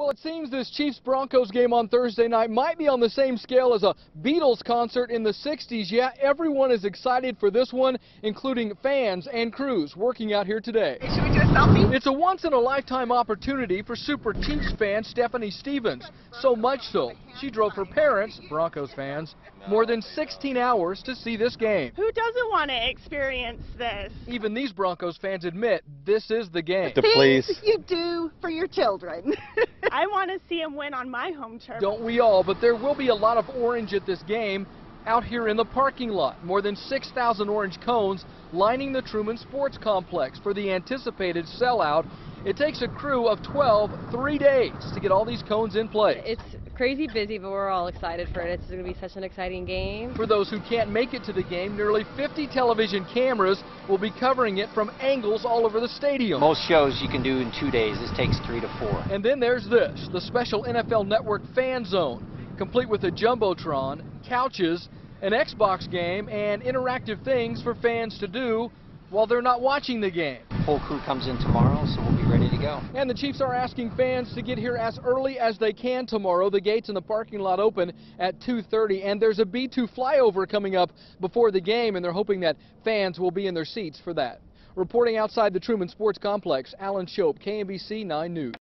Well, it seems this Chiefs-Broncos game on Thursday night might be on the same scale as a Beatles concert in the 60s. Yeah, everyone is excited for this one, including fans and crews working out here today. Should we do a selfie? It's a once-in-a-lifetime opportunity for Super Chiefs fan Stephanie Stevens. So much so, she drove her parents, Broncos fans, more than 16 hours to see this game. Who doesn't want to experience this? Even these Broncos fans admit this is the game. To Things please. you do for your children. I want to see him win on my home turf. Don't we all? But there will be a lot of orange at this game out here in the parking lot. More than 6,000 orange cones lining the Truman Sports Complex for the anticipated sellout. It takes a crew of 12 three days to get all these cones in place. It's crazy busy, but we're all excited for it. It's going to be such an exciting game. For those who can't make it to the game, nearly 50 television cameras will be covering it from angles all over the stadium. Most shows you can do in two days. This takes three to four. And then there's this, the special NFL Network Fan Zone, complete with a Jumbotron, couches, an Xbox game, and interactive things for fans to do while they're not watching the game. Whole crew comes in tomorrow, so we'll be ready to go. And the Chiefs are asking fans to get here as early as they can tomorrow. The gates in the parking lot open at 2.30, and there's a B-2 flyover coming up before the game, and they're hoping that fans will be in their seats for that. Reporting outside the Truman Sports Complex, Alan Shope, KMBC 9 News.